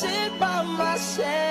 sit by myself.